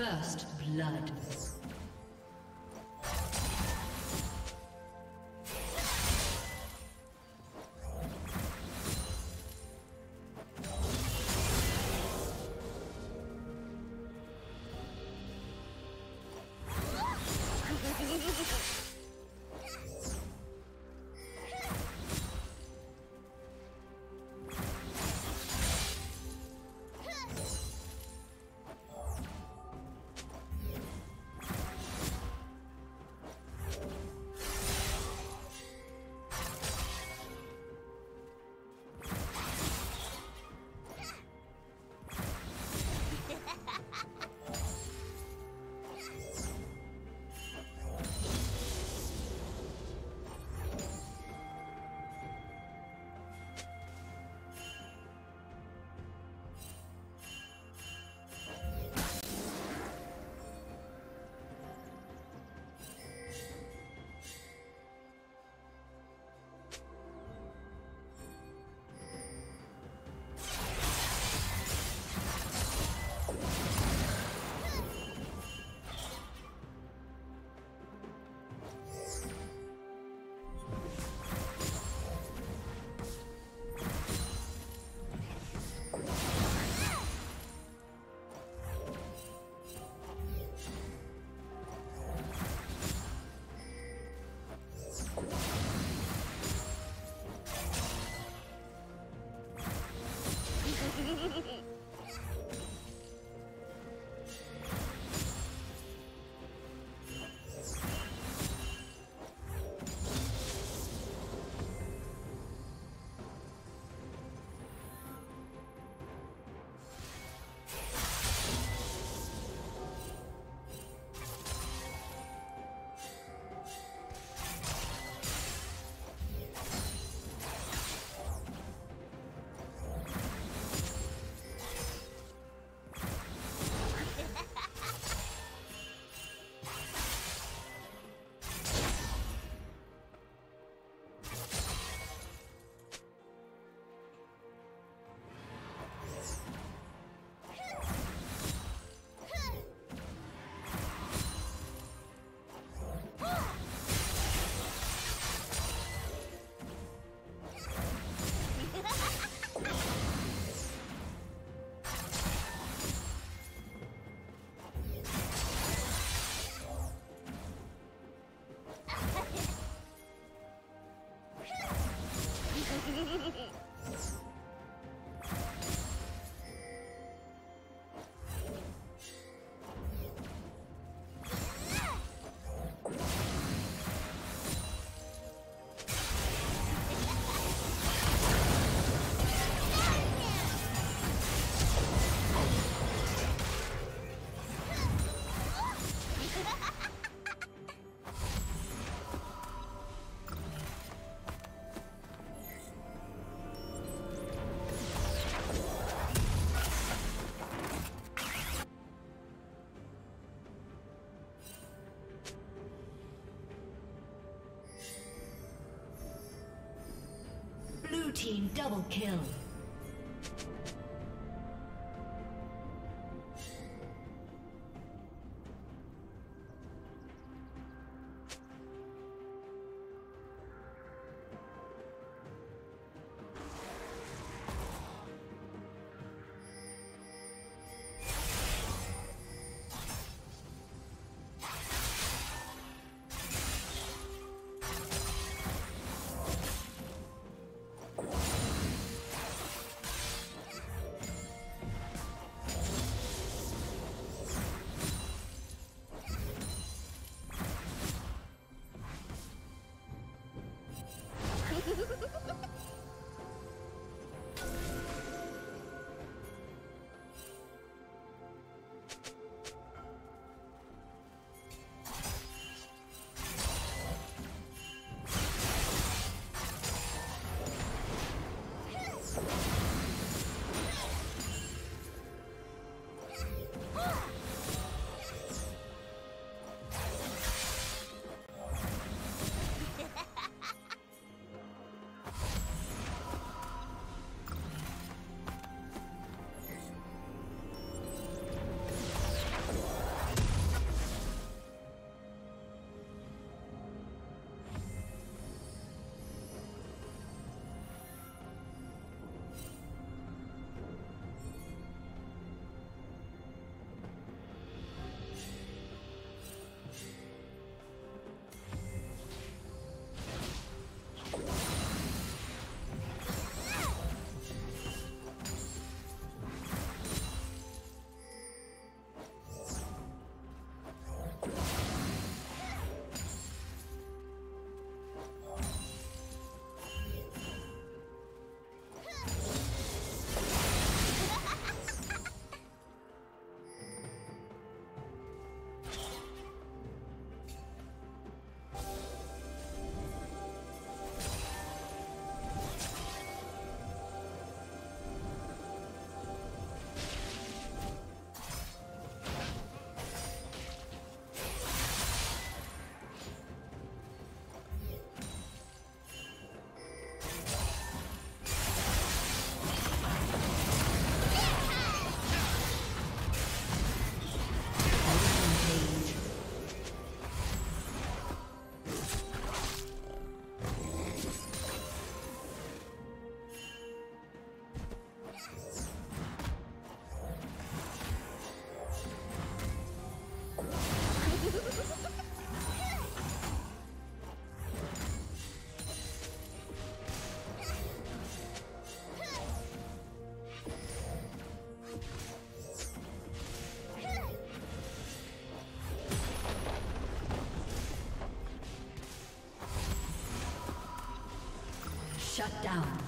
First blood. Double kill. Shut down.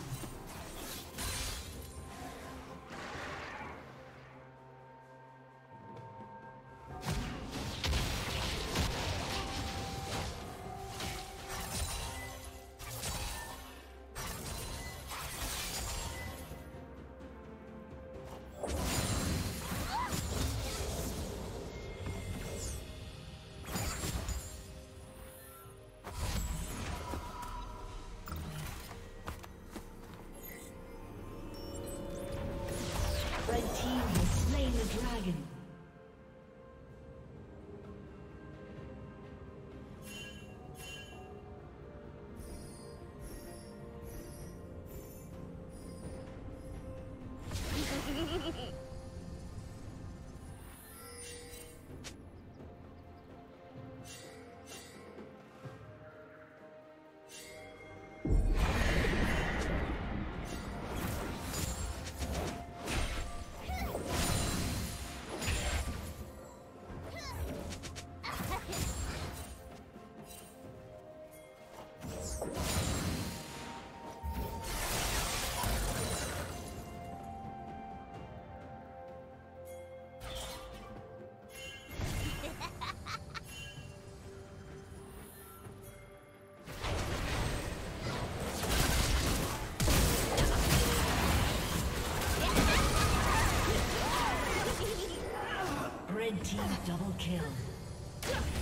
Double kill.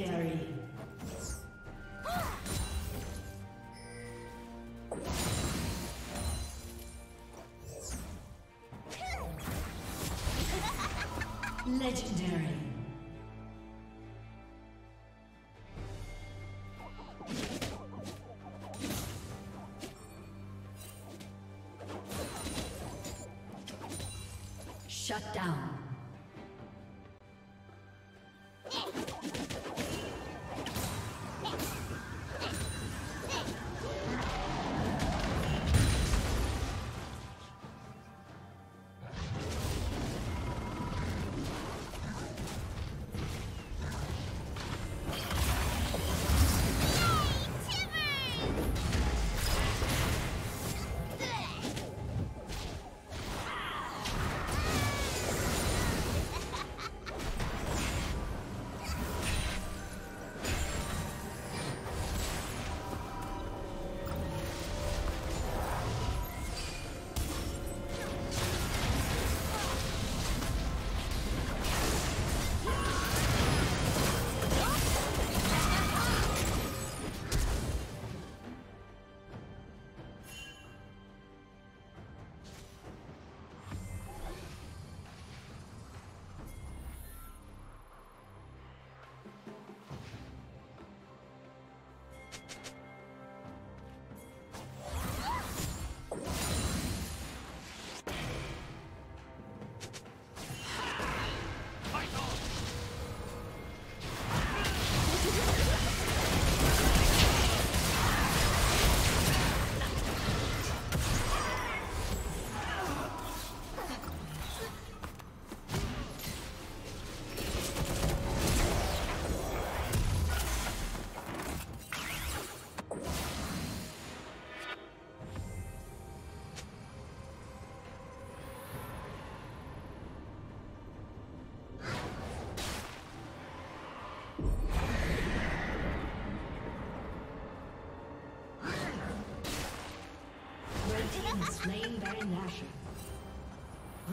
Legendary. Legendary. Shut down.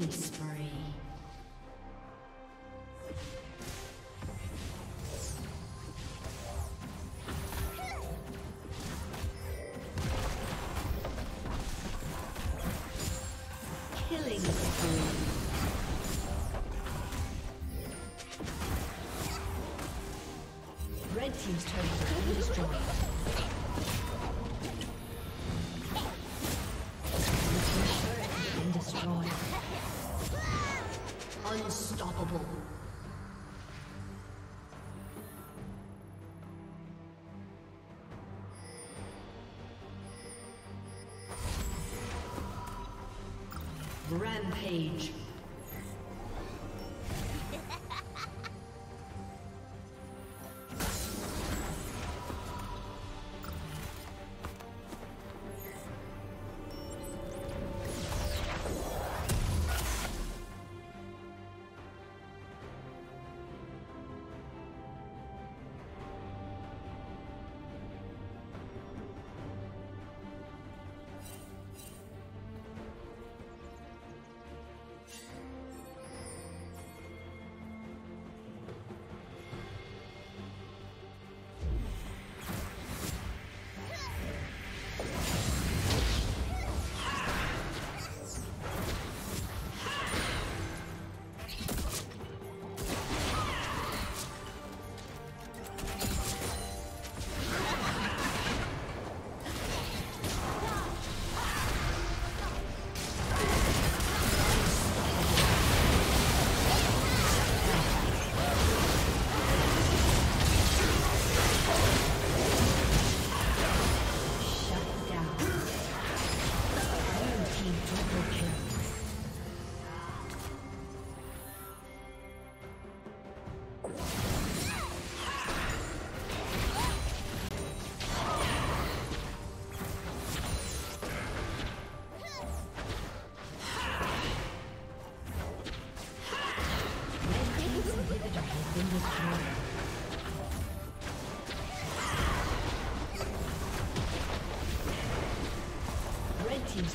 Killing Rampage.